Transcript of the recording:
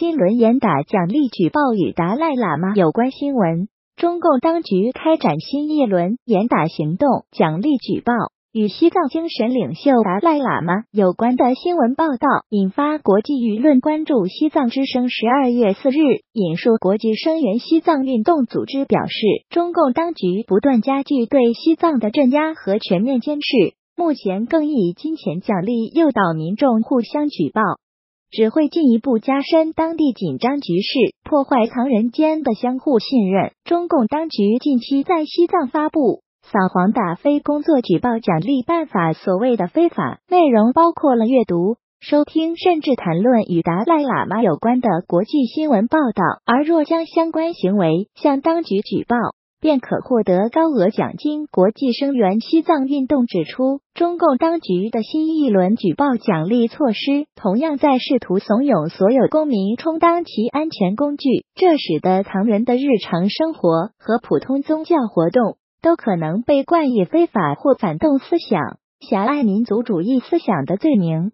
新一轮严打奖励举报与达赖喇嘛有关新闻。中共当局开展新一轮严打行动，奖励举报与西藏精神领袖达赖喇嘛有关的新闻报道，引发国际舆论关注。西藏之声十二月四日引述国际声援西藏运动组织表示，中共当局不断加剧对西藏的镇压和全面监视。目前更以金钱奖励诱导民众互相举报，只会进一步加深当地紧张局势，破坏藏人间的相互信任。中共当局近期在西藏发布扫黄打非工作举报奖励办法，所谓的非法内容包括了阅读、收听甚至谈论与达赖喇嘛有关的国际新闻报道，而若将相关行为向当局举报。便可获得高额奖金。国际声援西藏运动指出，中共当局的新一轮举报奖励措施，同样在试图怂恿所有公民充当其安全工具，这使得藏人的日常生活和普通宗教活动都可能被冠以非法或反动思想、狭隘民族主义思想的罪名。